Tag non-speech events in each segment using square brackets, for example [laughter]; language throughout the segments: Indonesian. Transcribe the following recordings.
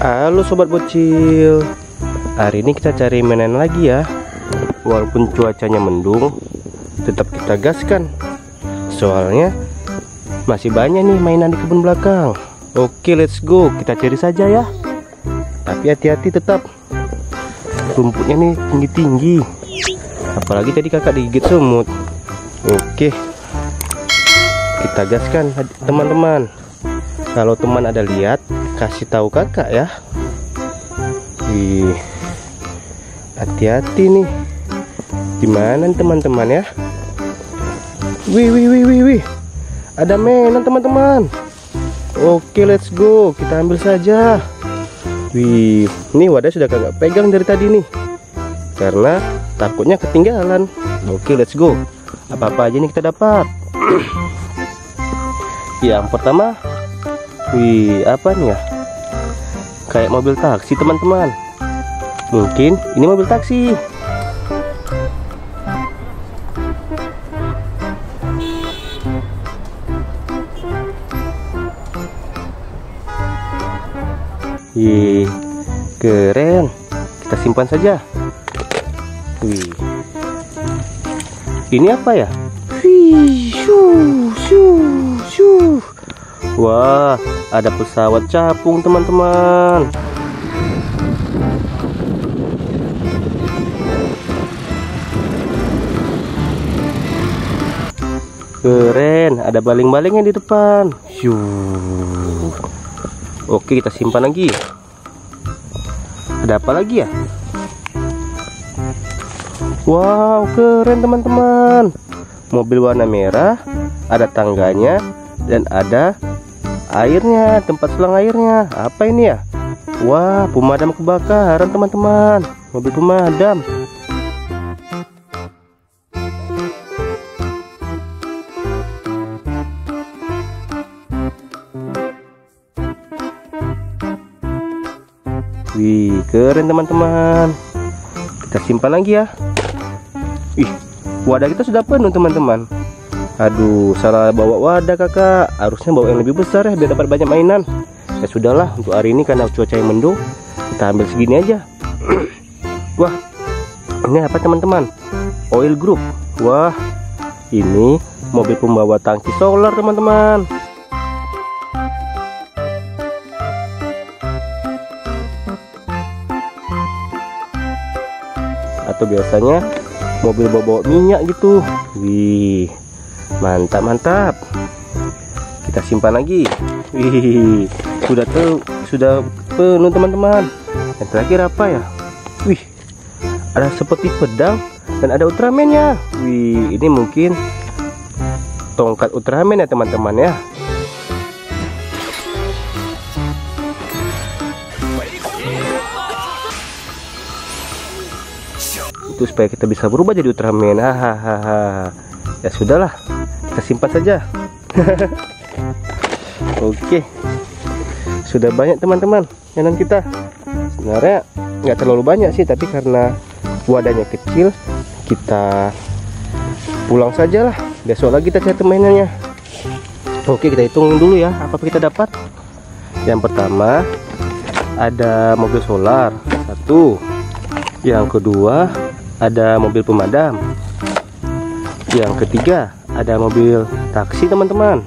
Halo sobat bocil. Hari ini kita cari mainan lagi ya. Walaupun cuacanya mendung Tetap kita gaskan. Soalnya Masih banyak nih mainan di kebun belakang. Oke let's go. Kita cari saja ya. Tapi hati-hati tetap. Rumputnya nih tinggi-tinggi. Apalagi tadi kakak digigit semut. Oke. Kita gaskan teman-teman. Kalau teman ada lihat kasih tahu kakak ya. Wih hati-hati nih. Gimana teman-teman ya? Wih wih wih wih wih. Ada mainan teman-teman. Oke let's go. Kita ambil saja. Wih ini wadah sudah kakak pegang dari tadi nih. Karena takutnya ketinggalan. Oke let's go. Apa-apa aja nih kita dapat. [clears throat] Yang pertama. Wih apa nih ya kayak mobil taksi teman-teman mungkin ini mobil taksi Wih, keren. Kita simpan saja. Wih. Ini apa ya? Wih, shoo, shoo, shoo. Wah, ada pesawat capung teman-teman. Keren, ada baling-balingnya di depan. Shoo. Oke, kita simpan lagi. Ada apa lagi ya? Wow, keren teman-teman. Mobil warna merah, ada tangganya dan ada airnya tempat selang airnya. Apa ini ya? Wah pemadam kebakaran teman-teman. Mobil pemadam. Wih keren teman-teman. Kita simpan lagi ya. Ih wadah kita sudah penuh teman-teman Aduh, salah bawa wadah kakak. Harusnya bawa yang lebih besar ya, biar dapat banyak mainan. Ya sudahlah, untuk hari ini karena cuaca yang mendung, kita ambil segini aja. [clears throat] Wah, ini apa teman-teman? Oil Group. Wah, ini mobil pembawa tangki solar teman-teman. Atau biasanya mobil bawa-bawa minyak gitu. Wih, mantap mantap. Kita simpan lagi. Wih sudah tuh sudah penuh teman-teman. Yang terakhir apa ya? Wih ada seperti pedang dan ada Ultraman-nya wih ini mungkin tongkat Ultraman ya teman-teman ya. Itu supaya kita bisa berubah jadi Ultraman hahaha ya sudahlah kita simpan saja. [laughs] Oke. Sudah banyak teman-teman mainan kita. Sebenarnya nggak terlalu banyak sih tapi karena wadahnya kecil kita pulang saja lah besok lagi kita cari mainannya. Oke kita hitung dulu ya apa kita dapat. Yang pertama ada mobil solar satu. Yang kedua ada mobil pemadam yang ketiga ada mobil taksi teman-teman.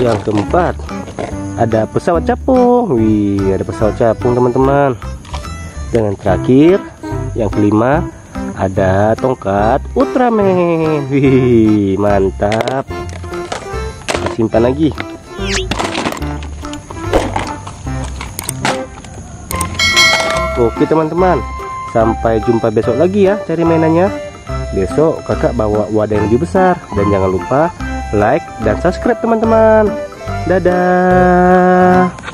Yang keempat ada pesawat capung. Wih ada pesawat capung teman-teman. Dan yang terakhir yang kelima ada tongkat Ultraman. Wih mantap. Simpan lagi. Oke teman-teman. Sampai jumpa besok lagi ya cari mainannya besok kakak bawa wadah yang lebih besar. Dan jangan lupa like dan subscribe teman-teman. Dadah